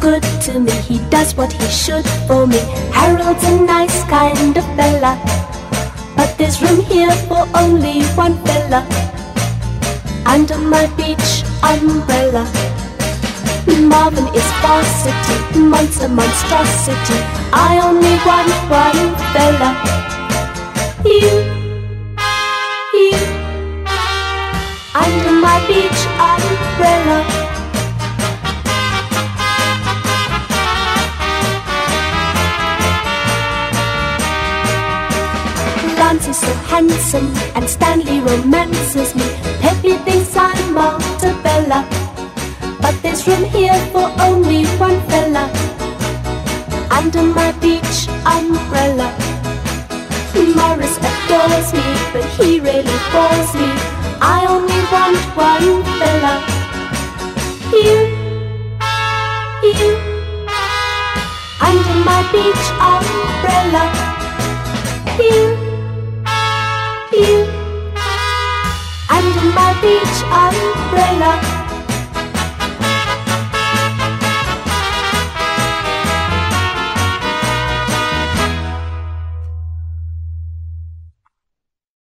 good to me. He does what he should for me. Harold's a nice kind of fella. But there's room here for only one fella. Under my beach umbrella. Marvin is falsity, monster monstrosity. I only want one fella. You, you. Under my beach umbrella. Is so handsome and Stanley romances me. Peppy thinks I'm Montebella, but there's room here for only one fella. Under my beach umbrella. Morris adores me, but he really bores me. I only want one fella. You, you, under my beach umbrella. my beach umbrella